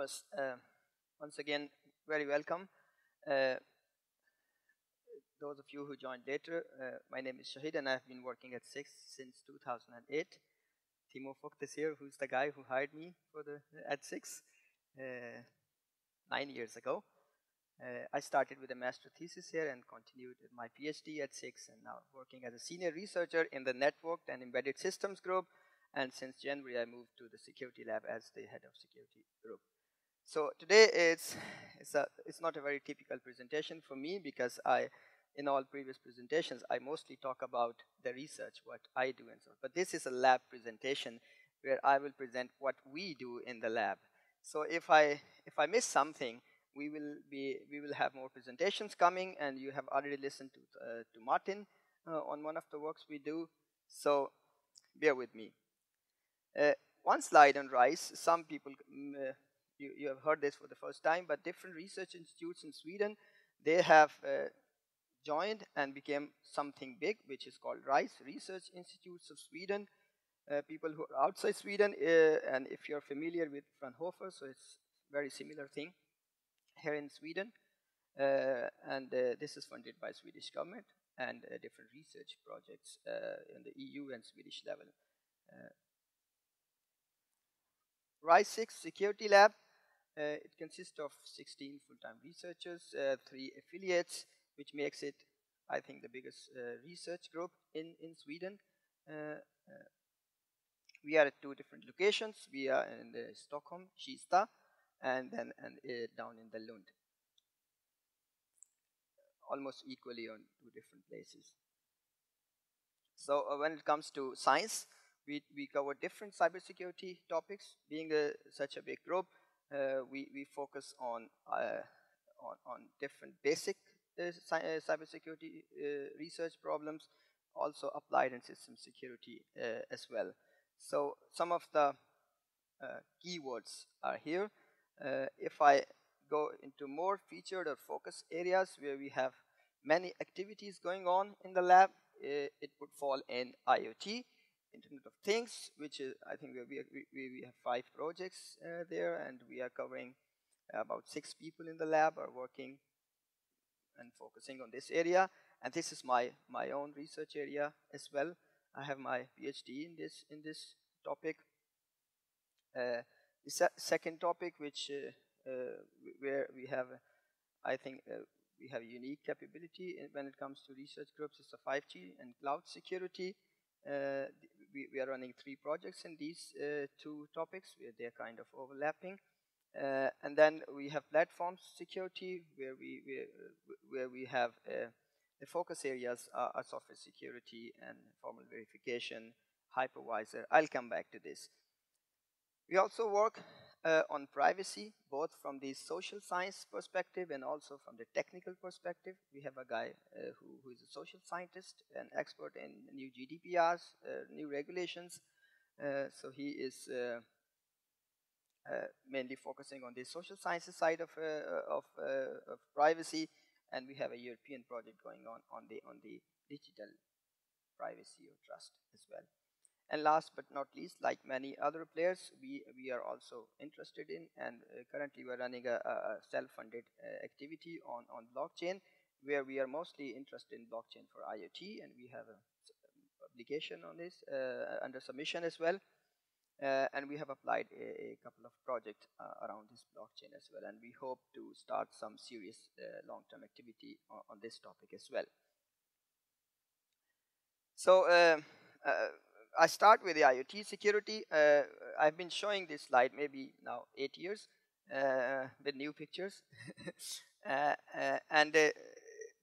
was uh, once again very welcome. Uh, those of you who joined later, uh, my name is Shahid and I've been working at SICS since 2008. Thiemo Voigt is here, who's the guy who hired me for the at SICS uh, nine years ago. Uh, I started with a master thesis here and continued my PhD at SICS and now working as a senior researcher in the networked and embedded systems group. And since January, I moved to the security lab as the head of security group. So today it's, it's, a, it's not a very typical presentation for me because I, in all previous presentations, I mostly talk about the research, what I do and so on. But this is a lab presentation where I will present what we do in the lab. So if I, if I miss something, we will be we will have more presentations coming and you have already listened to uh, to Martin uh, on one of the works we do so bear with me uh, one slide on RISE some people mm, uh, you, you have heard this for the first time but different research institutes in Sweden they have uh, joined and became something big which is called RISE research institutes of Sweden uh, people who are outside Sweden and if you're familiar with Fraunhofer so it's very similar thing here in Sweden. Uh, and uh, this is funded by Swedish government and uh, different research projects in the EU and Swedish level. RISE SICS Security Lab, Uh, it consists of 16 full-time researchers, uh, three affiliates, which makes it, I think, the biggest uh, research group in, in Sweden we are at two different locations. We are in the Stockholm, Kista, and then and uh, down in the Lund. Almost equally on two different places. So uh, when it comes to science, we, we cover different cybersecurity topics. Being a, such a big group, uh, we, we focus on, uh, on, on different basic uh, uh, cybersecurity research problems, also applied in system security as well. So some of the keywords are here. Uh, if I go into more featured or focus areas where we have many activities going on in the lab, uh, it would fall in IoT, Internet of Things, which is, I think we, we, we have five projects uh, there and we are covering about six people in the lab are working and focusing on this area. And this is my, my own research area as well. I have my PhD in this, in this topic. Uh, the se second topic, which uh, uh, where we have, I think, uh, we have a unique capability when it comes to research groups is the 5G and cloud security. We, we, are running three projects in these two topics they're kind of overlapping. Uh, and then we have platform security where we where, where we have uh, the focus areas are, are, software security and formal verification hypervisor i'll come back to this we also work uh, on privacy, both from the social science perspective and also from the technical perspective. We have a guy uh, who, who is a social scientist, an expert in new GDPRs, uh, new regulations. Uh, so he is uh, uh, mainly focusing on the social sciences side of, of, of, privacy, and we have a European project going on on the on the digital privacy or trust as well. And last but not least, like many other players, we, we are also interested in and uh, currently we're running a, a self-funded uh, activity on, on blockchain where we are mostly interested in blockchain for IoT and we have a publication on this uh, under submission as well. Uh, and we have applied a, a couple of projects uh, around this blockchain as well and we hope to start some serious uh, long-term activity on, on, this topic as well. So I start with the IoT security. Uh, I've been showing this slide maybe now eight years uh, with new pictures. uh, uh and uh,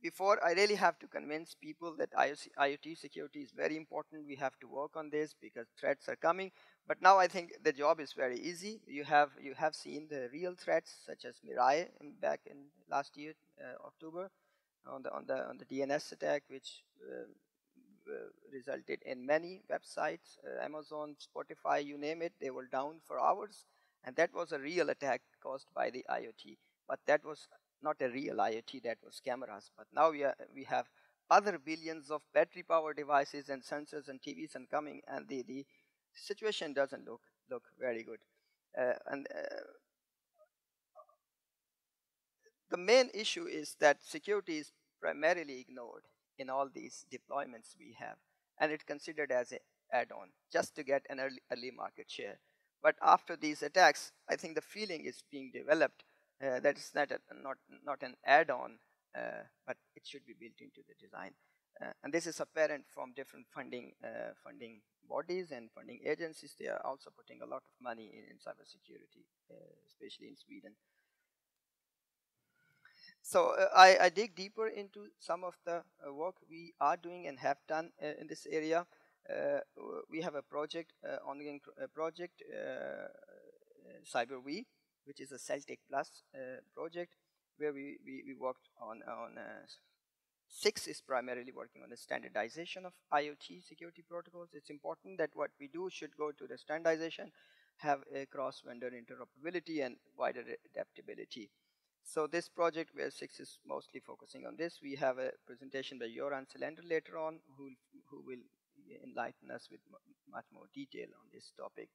before I really have to convince people that IoT security is very important. We have to work on this because threats are coming. But now I think the job is very easy. You have you have seen the real threats such as Mirai in, back in last year October on the on the on the DNS attack, which resulted in many websites, uh, Amazon, Spotify, you name it, they were down for hours. And that was a real attack caused by the IoT. But that was not a real IoT, that was cameras. But now we, are, we have other billions of battery power devices and sensors and TVs and coming, and the, the situation doesn't look, look very good. Uh, and uh, the main issue is that security is primarily ignored in all these deployments we have, and it's considered as an add-on just to get an early, early, market share. But after these attacks, I think the feeling is being developed uh, that it's not, a, not, not an add-on, uh, but it should be built into the design. Uh, and this is apparent from different funding uh, funding bodies and funding agencies. They are also putting a lot of money in, in cybersecurity, uh, especially in Sweden. So uh, I, I, dig deeper into some of the uh, work we are doing and have done uh, in this area. we have a project, ongoing project, CyberWe, which is a Celtic Plus project, where we, we, we worked on, on SICS is primarily working on the standardization of IoT security protocols. It's important that what we do should go to the standardization, have a cross-vendor interoperability and wider adaptability. So this project where SICS is mostly focusing on this, we have a presentation by Göran Selander later on who, who will enlighten us with much more detail on this topic.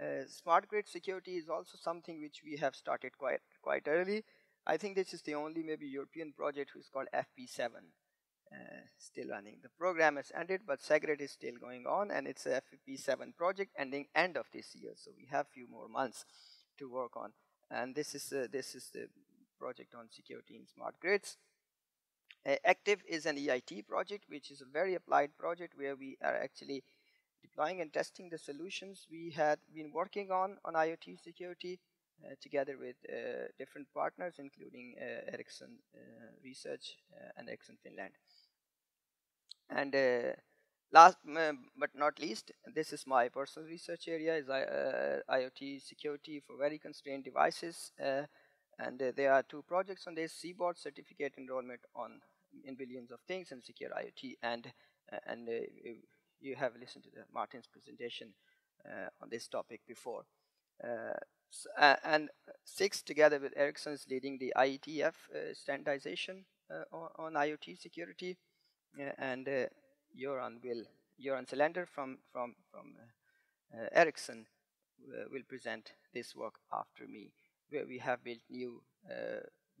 Uh, smart grid security is also something which we have started quite quite early. I think this is the only maybe European project which is called FP7 uh, still running. The program has ended, but SEGRID is still going on, and it's a FP7 project ending end of this year. So we have few more months to work on, and this is uh, this is the project on security in smart grids. Uh, Active is an EIT project, which is a very applied project where we are actually deploying and testing the solutions we had been working on on IoT security uh, together with uh, different partners, including uh, Ericsson Research and Ericsson Finland. And last but not least, this is my personal research area, is IoT security for very constrained devices. And there are two projects on this, CEBOT certificate enrollment on in billions of things and secure IoT. And, and you have listened to the Martin's presentation uh, on this topic before. Uh, uh, and SICS together with Ericsson is leading the IETF uh, standardization on, on, IoT security, and uh, Göran will Göran Selander from from from Ericsson will present this work after me, where we have built new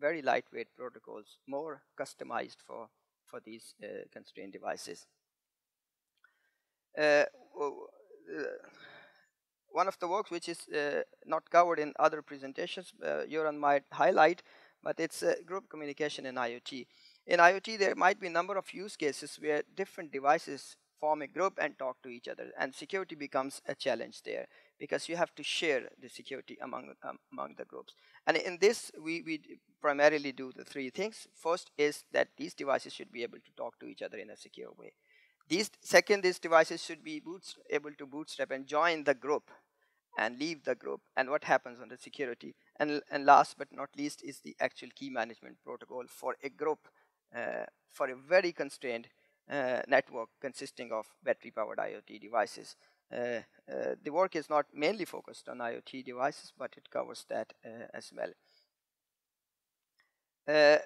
very lightweight protocols, more customized for for these constrained devices. Uh, one of the works which is uh, not covered in other presentations, uh, Göran might highlight, but it's uh, group communication in IoT. In IoT, there might be a number of use cases where different devices form a group and talk to each other, and security becomes a challenge there because you have to share the security among um, among the groups. And in this, we, we primarily do the three things. First is that these devices should be able to talk to each other in a secure way. These second, these devices should be able to bootstrap and join the group and leave the group and what happens on the security. And, and last but not least is the actual key management protocol for a group uh, for a very constrained uh, network consisting of battery powered IoT devices. Uh, uh, the work is not mainly focused on IoT devices, but it covers that uh, as well. Uh,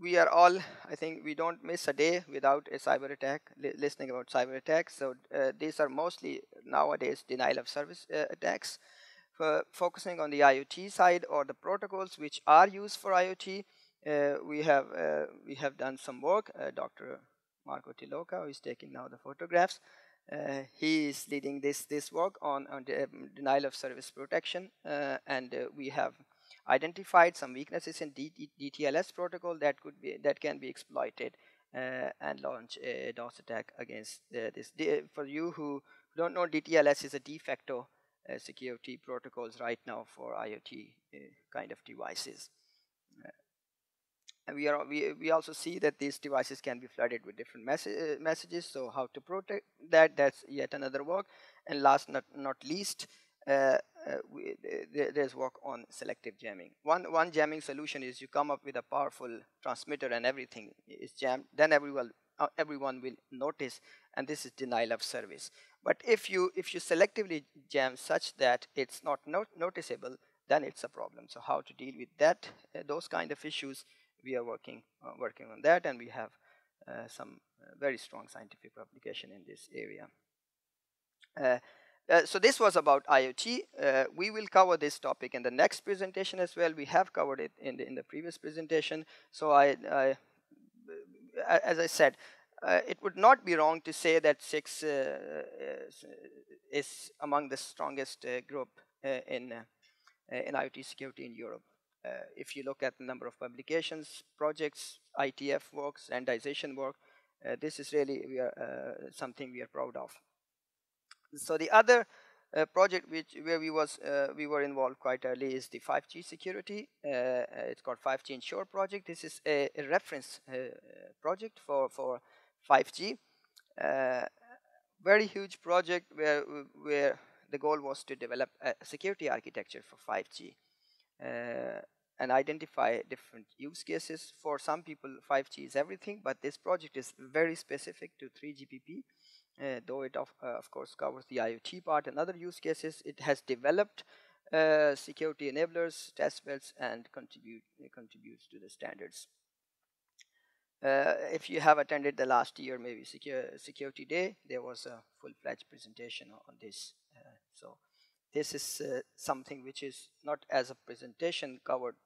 we are all, I think we don't miss a day without a cyber attack, li listening about cyber attacks. So uh, these are mostly nowadays denial of service uh, attacks. For focusing on the IoT side or the protocols which are used for IoT, we have we have done some work. Dr. Marco Tiloca, who is taking now the photographs, uh, he is leading this this work on, on the, um, denial of service protection, and we have identified some weaknesses in DT DTLS protocol that could be that can be exploited uh, and launch a DOS attack against uh, this. for you who don't know, DTLS is a de facto uh, security protocols right now for IoT uh, kind of devices. And we are we we also see that these devices can be flooded with different uh, messages. So how to protect that? That's yet another work. And last not not least, uh, uh, we, there's work on selective jamming. One, one jamming solution is you come up with a powerful transmitter and everything is jammed, then everyone, uh, everyone will notice, and this is denial of service. But if you, if you selectively jam such that it's not not noticeable, then it's a problem. So how to deal with that, uh, those kind of issues, we are working, uh, working on that, and we have uh, some very strong scientific publication in this area. uh, so this was about IoT. Uh, we will cover this topic in the next presentation as well. We have covered it in the, in the previous presentation. So I, I as I said, uh, it would not be wrong to say that SICS uh, is among the strongest uh, group uh, in, in IoT security in Europe. If you look at the number of publications, projects, IETF work, standardization work, this is really we are, something we are proud of. So the other uh, project which where we was uh, we were involved quite early is the 5G security. Uh, it's called 5G Ensure project. This is a, a reference project for for 5G. very huge project where where the goal was to develop a security architecture for 5G uh, and identify different use cases. For some people, 5G is everything, but this project is very specific to 3GPP uh, though it of, uh, of course covers the IoT part and other use cases, it has developed uh, security enablers, test belts, and contribute contributes to the standards. Uh, if you have attended the last year, maybe secure, Security Day, there was a full-fledged presentation on this. Uh, so this is uh, something which is not as a presentation covered.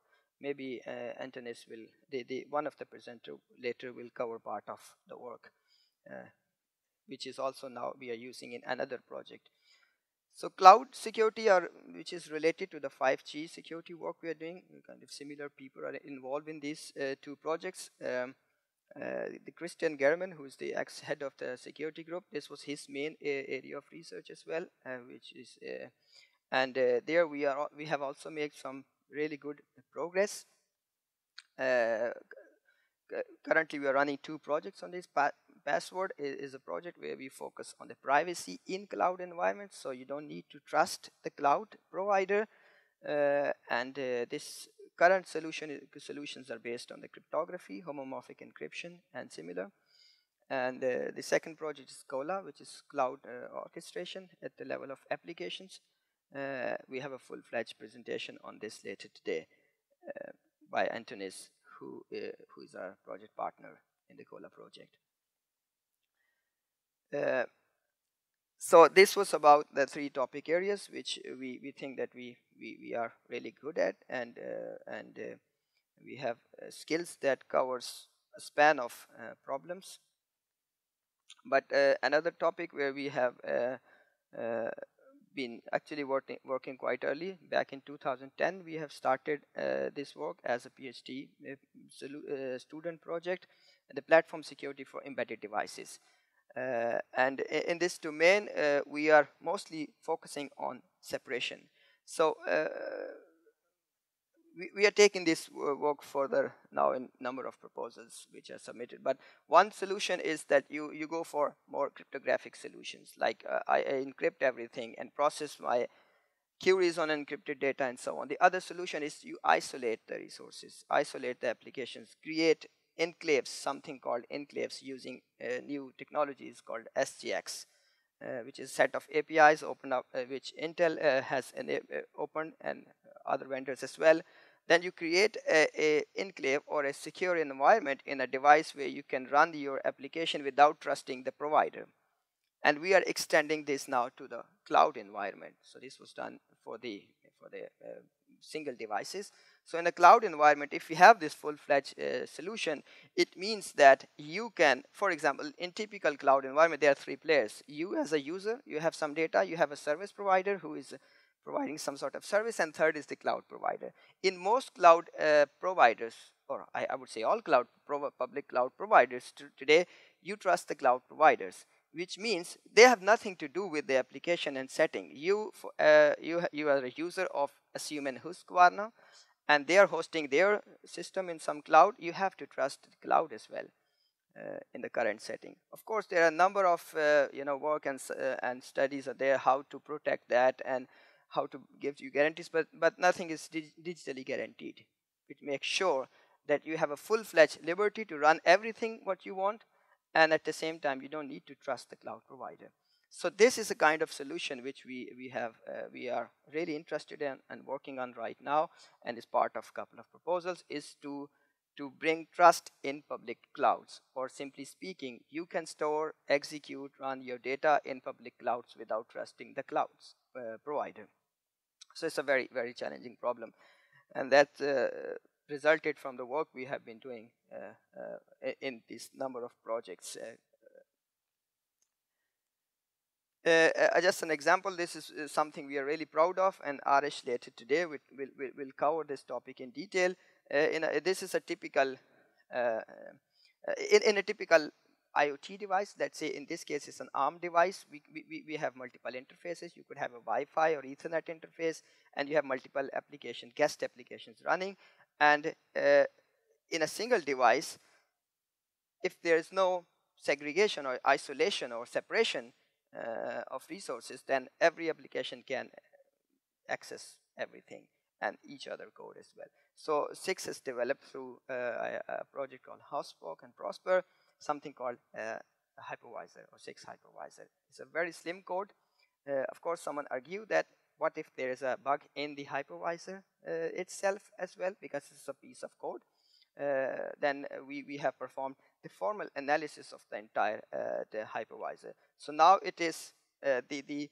Maybe Antonis will, the, the one of the presenter later will cover part of the work which is also now we are using in another project. So cloud security are which is related to the 5G security work we are doing. Kind of similar people are involved in these uh, two projects. Um, uh, the Christian Gehrmann, who is the ex-head of the security group, this was his main area of research as well, uh, which is uh, and there we are we have also made some really good progress. currently, we are running two projects on this PaaSword is, a project where we focus on the privacy in cloud environments, so you don't need to trust the cloud provider. And this current solution solutions are based on the cryptography, homomorphic encryption, and similar. And uh, the second project is COLA, which is cloud uh, orchestration at the level of applications. Uh, we have a full-fledged presentation on this later today uh, by Antonis, who who is our project partner in the COLA project. Uh, so this was about the three topic areas which we, we think that we, we, we are really good at and, uh, and uh, we have uh, skills that covers a span of uh, problems. But uh, another topic where we have been actually working, working quite early, back in 2010 we have started this work as a PhD student project, the platform security for embedded devices. Uh, and in this domain, uh, we are mostly focusing on separation. So uh, we, we are taking this work further now in number of proposals which are submitted. But one solution is that you, you go for more cryptographic solutions, like uh, I, I encrypt everything and process my queries on encrypted data and so on. The other solution is you isolate the resources, isolate the applications, create enclaves, something called enclaves using uh, new technologies called SGX, uh, which is a set of APIs open up, uh, which Intel uh, has uh, opened and other vendors as well. Then you create a, a, enclave or a secure environment in a device where you can run your application without trusting the provider. And we are extending this now to the cloud environment. So this was done for the for the uh, single devices. So in a cloud environment, if you have this full-fledged uh, solution, it means that you can, for example, in typical cloud environment, there are three players. You as a user, you have some data, you have a service provider who is providing some sort of service, and third is the cloud provider. In most cloud uh, providers, or I, I, would say all cloud public cloud providers today, you trust the cloud providers which means they have nothing to do with the application and setting. You, uh, you, you are a user of Assume and Husqvarna, and they are hosting their system in some cloud, you have to trust the cloud as well uh, in the current setting. Of course, there are a number of uh, you know work and uh, and studies are there how to protect that and how to give you guarantees, but but nothing is dig digitally guaranteed. It makes sure that you have a full-fledged liberty to run everything what you want, and at the same time you don't need to trust the cloud provider. So this is a kind of solution which we, we have, uh, we are really interested in and working on right now and is part of a couple of proposals is to, to bring trust in public clouds. Or simply speaking, you can store, execute, run your data in public clouds without trusting the clouds uh, provider. So it's a very, very challenging problem. And that uh, resulted from the work we have been doing uh, uh, in this number of projects. Uh, uh, uh, just an example, this is uh, something we are really proud of, and Arash later today will, will, will cover this topic in detail. in a, this is a typical, in, in a typical IoT device, let's say in this case it's an ARM device, we, we, we have multiple interfaces. You could have a Wi-Fi or Ethernet interface, and you have multiple application, guest applications running. And uh, in a single device, if there is no segregation or isolation or separation uh, of resources, then every application can access everything and each other code as well. So SICS is developed through uh, a, a, project called HASPOC and Prosper, something called uh, a hypervisor or SICS hypervisor. It's a very slim code. Uh, of course, someone argued that what if there is a bug in the hypervisor uh, itself as well because it's a piece of code then we, we have performed the formal analysis of the entire uh, the hypervisor so now it is the, the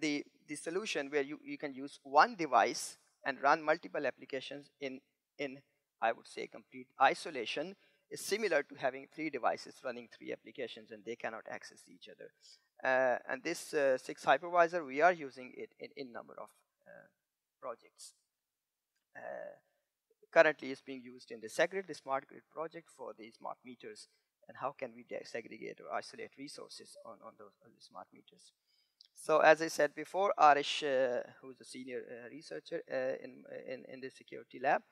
the the solution where you, you can use one device and run multiple applications in in I would say complete isolation is similar to having three devices running three applications and they cannot access each other. Uh, and this uh, SICS hypervisor, we are using it in, in number of uh, projects. Uh, currently, it's being used in the SEGRID, the smart grid project for the smart meters. And how can we segregate or isolate resources on, on those on smart meters? So as I said before, Arash, uh, who is a senior uh, researcher in, in, in the security lab,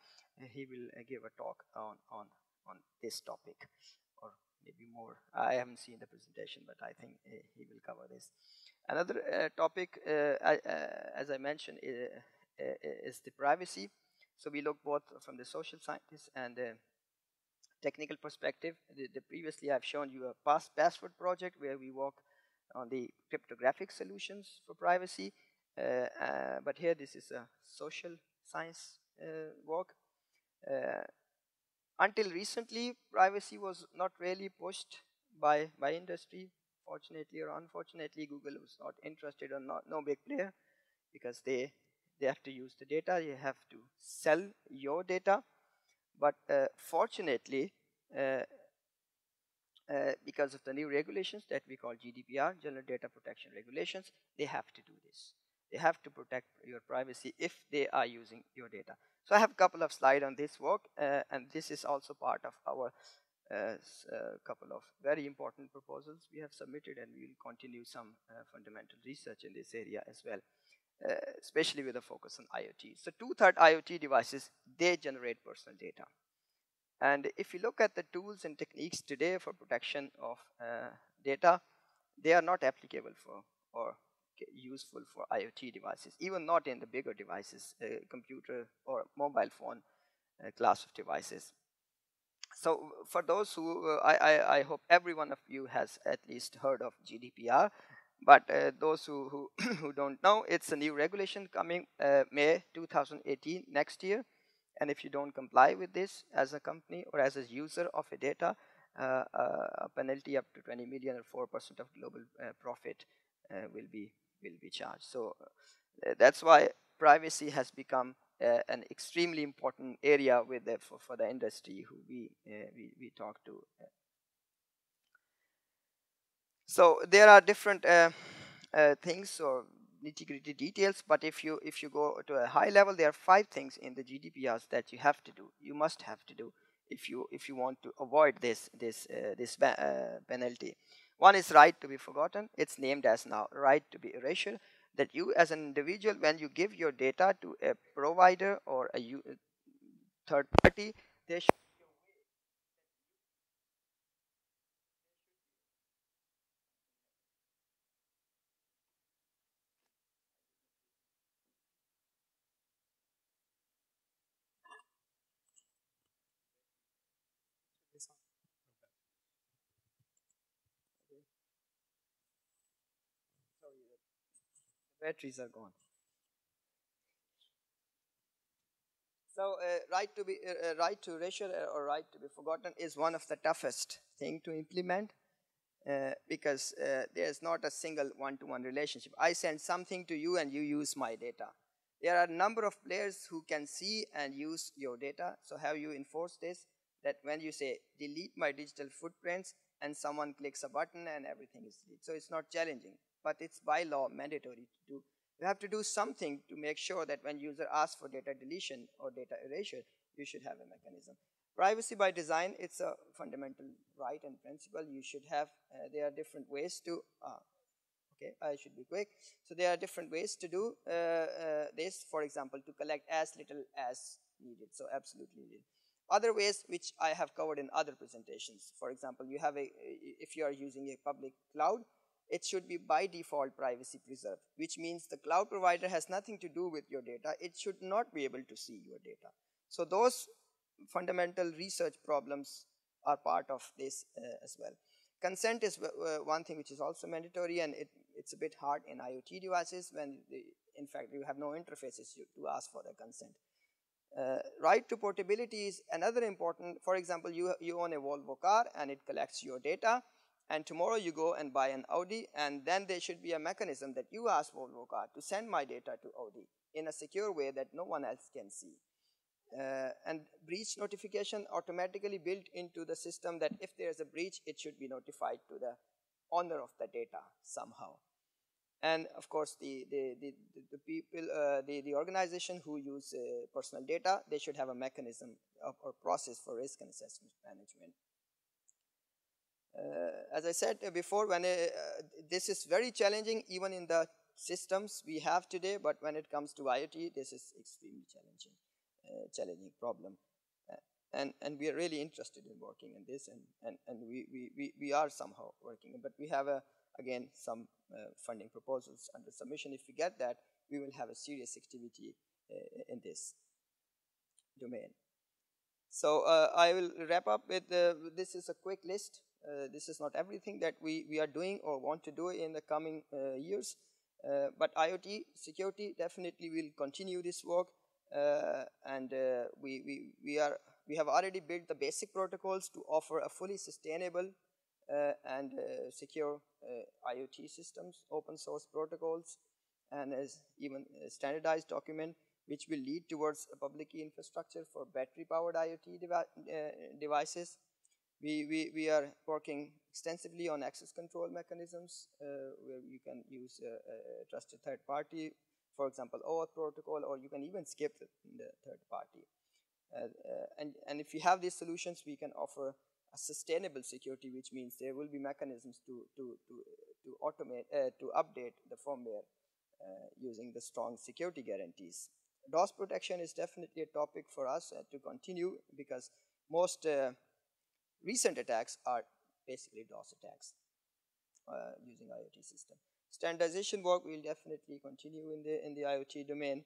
he will give a talk on, on, on this topic or maybe more. I haven't seen the presentation, but I think uh, he will cover this. Another uh, topic, uh, I, as I mentioned, is the privacy. So we look both from the social scientist and the technical perspective. The, the previously, I've shown you a pass PaaSword project where we work on the cryptographic solutions for privacy. Uh, uh, but here, this is a social science uh, work. Until recently, privacy was not really pushed by, by industry. Fortunately or unfortunately, Google was not interested or not, no big player because they, they have to use the data. You have to sell your data. But uh, fortunately, uh, uh, because of the new regulations that we call GDPR, General Data Protection Regulations, they have to do this. They have to protect your privacy if they are using your data. So I have a couple of slides on this work, uh, and this is also part of our uh, uh, couple of very important proposals we have submitted, and we will continue some fundamental research in this area as well, uh, especially with a focus on IoT. So two-third IoT devices, they generate personal data. And if you look at the tools and techniques today for protection of uh, data, they are not applicable for or useful for IoT devices, even not in the bigger devices, uh, computer or mobile phone uh, class of devices. So for those who, uh, I, I, I, hope every one of you has at least heard of GDPR, but uh, those who, who, who, don't know, it's a new regulation coming uh, May 2018, next year. And if you don't comply with this as a company or as a user of a data, uh, a penalty up to 20 million or 4% of global profit will be will be charged. So uh, that's why privacy has become uh, an extremely important area with the, for, for the industry who we, uh, we, we talk to. So there are different uh, uh, things or nitty-gritty details, but if you if you go to a high level, there are five things in the GDPRs that you have to do. You must have to do if you if you want to avoid this this uh, this penalty. One is right to be forgotten. It's named as now right to be erasure. That you as an individual, when you give your data to a provider or a third party, they should batteries are gone. So uh, right to be uh, uh right to erasure uh, or right to be forgotten is one of the toughest thing to implement uh, because uh, there's not a single one-to-one -one relationship. I send something to you and you use my data. There are a number of players who can see and use your data. So how you enforce this? That when you say delete my digital footprints and someone clicks a button and everything is deleted. So it's not challenging, but it's by law mandatory to do you have to do something to make sure that when user asks for data deletion or data erasure, you should have a mechanism. Privacy by design, it's a fundamental right and principle. You should have, uh, there are different ways to, uh, okay, I should be quick. So there are different ways to do uh, uh this, for example, to collect as little as needed, so absolutely needed. Other ways which I have covered in other presentations. For example, you have a, if you are using a public cloud, it should be by default privacy preserved, which means the cloud provider has nothing to do with your data. It should not be able to see your data. So those fundamental research problems are part of this uh, as well. Consent is uh, one thing which is also mandatory and it, it's a bit hard in IoT devices when the, in fact you have no interfaces to, to ask for the consent. Uh, right to portability is another important, for example, you, you own a Volvo car and it collects your data and tomorrow you go and buy an Audi, and then there should be a mechanism that you ask Volvo car to send my data to Audi in a secure way that no one else can see. Uh, and breach notification automatically built into the system that if there is a breach, it should be notified to the owner of the data somehow. And of course, the, the, the, the people, uh, the, the organization who use uh, personal data, they should have a mechanism of, or process for risk and assessment management. Uh, as I said before, when uh, this is very challenging even in the systems we have today, but when it comes to IoT, this is extremely challenging, uh, challenging problem. and, and we are really interested in working in this, and, and, and we, we, we are somehow working, but we have, a, again, some funding proposals under submission. If we get that, we will have a serious activity in this domain. So uh, I will wrap up with uh, this is a quick list uh, this is not everything that we, we are doing or want to do in the coming uh, years. Uh, but IoT security definitely will continue this work. and we, we, we, are, we have already built the basic protocols to offer a fully sustainable uh, and uh, secure uh, IoT systems, open source protocols, and as even a standardized document which will lead towards a public infrastructure for battery powered IoT devi devices we, we, we are working extensively on access control mechanisms uh, where you can use a, a, trusted third party, for example, OAuth protocol, or you can even skip the, the third party. Uh, uh, and, and if you have these solutions, we can offer a sustainable security, which means there will be mechanisms to, to, to, to automate, uh, to update the firmware uh, using the strong security guarantees. DOS protection is definitely a topic for us uh, to continue because most recent attacks are basically DOS attacks uh, using IoT system. Standardization work will definitely continue in the in the IoT domain.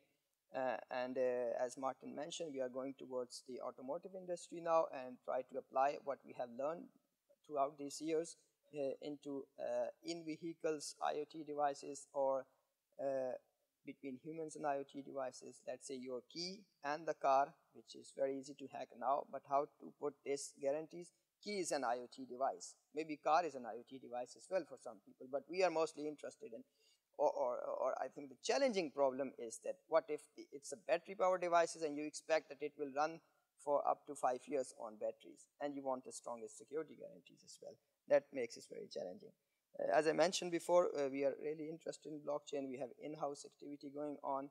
Uh, and uh, as Martin mentioned, we are going towards the automotive industry now and try to apply what we have learned throughout these years uh, into uh, in-vehicles IoT devices or uh, between humans and IoT devices. Let's say your key and the car, which is very easy to hack now, but how to put this guarantees key is an IoT device. Maybe car is an IoT device as well for some people, but we are mostly interested in, or, or, or I think the challenging problem is that what if it's a battery powered devices and you expect that it will run for up to five years on batteries and you want the strongest security guarantees as well. That makes it very challenging. Uh, as I mentioned before, uh, we are really interested in blockchain. We have in-house activity going on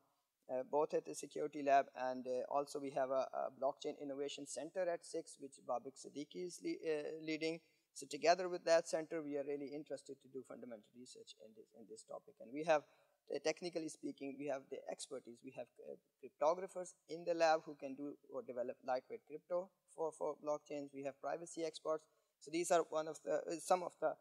uh, both at the security lab and uh, also we have a, a, blockchain innovation center at SICS which Babak Sadighi is le uh, leading. So together with that center, we are really interested to do fundamental research in this, in this topic. And we have, uh, technically speaking, we have the expertise. We have uh, cryptographers in the lab who can do or develop lightweight crypto for, for blockchains. We have privacy experts. So these are one of the, uh, some of the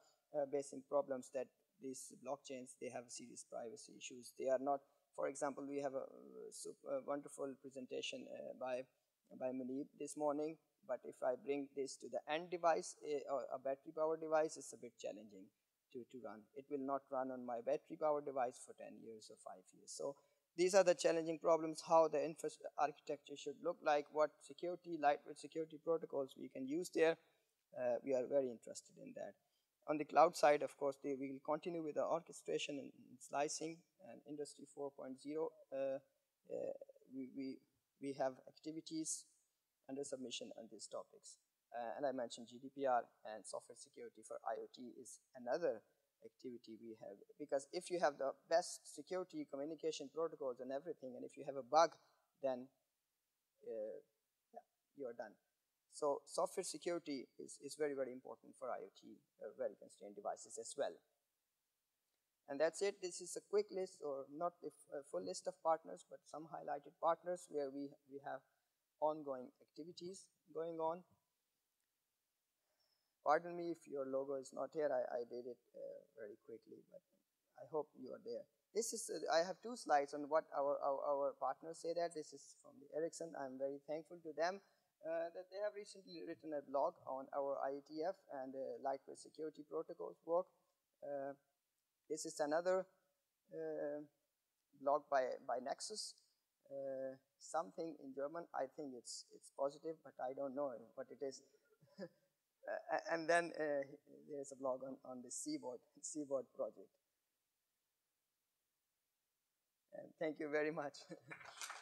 basic problems that these blockchains, they have serious privacy issues. They are not for example, we have a, super, wonderful presentation by by Munib this morning. But if I bring this to the end device, a, battery powered device, it's a bit challenging to, to run. It will not run on my battery powered device for 10 years or 5 years. So these are the challenging problems, how the infrastructure architecture should look like, what security, lightweight security protocols we can use there. Uh, we are very interested in that. On the cloud side, of course, they, we will continue with the orchestration and, and slicing and Industry 4.0. Uh, uh, we, we, we have activities under submission on these topics. Uh, and I mentioned GDPR and software security for IoT is another activity we have. Because if you have the best security communication protocols and everything, and if you have a bug, then uh, yeah, you're done. So software security is, is very, very important for IoT, uh, very constrained devices as well. And that's it. This is a quick list, or not a, full list of partners, but some highlighted partners where we, we have ongoing activities going on. Pardon me if your logo is not here. I, I did it uh, very quickly, but I hope you are there. This is, uh, I have two slides on what our, our, our, partners say that. This is from the Ericsson. I'm very thankful to them uh, that they have recently written a blog on our IETF and uh, lightweight security protocols work. Uh, this is another uh, blog by, by Nexus. Something in German. I think it's, it's positive, but I don't know what it is. Uh, and then uh, there's a blog on, on the Seaboard, Seaboard project. And thank you very much.